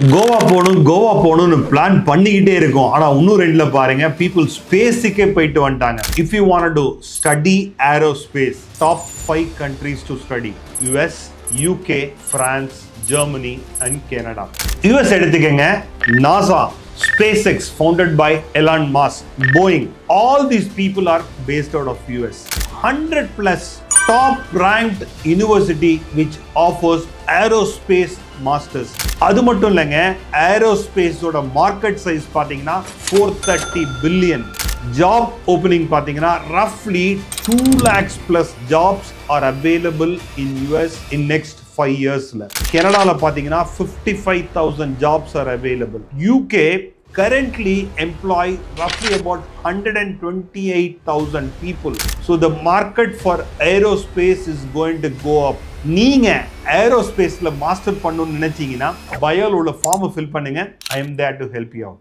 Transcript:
கோவா போகணும் கோவா போகணும்னு பிளான் பண்ணிக்கிட்டே இருக்கும். ஆனால் இன்னும் ரெண்டில் பாருங்க பீப்புள் ஸ்பேஸுக்கே போயிட்டு வந்துட்டாங்க. If you want to study aerospace top five countries to study US UK France Germany and Canada US எடுத்துக்கங்க NASA space X founded by Elon Musk Boeing all these people are based out of US hundred plus top ranked university which offers aerospace masters அது மட்டும் இல்லைங்க ஏரோஸ்பேஸோட market size பார்த்தீங்கன்னா four thirty billion job opening பார்த்தீங்கன்னா ரஃப்லி two lakhs plus jobs are available in US in next five இயர்ஸில் கனடால பார்த்தீங்கன்னா fifty five thousand jobs are available UK currently employ roughly about 128,000 people. So the market for aerospace is going to go up. நீங்க ஏரோஸ்பேஸ்ல master பண்ணணும்னு நினைச்சீங்கன்னா பயோல உள்ள ஃபார்மை fill பண்ணுங்க I am there to help you out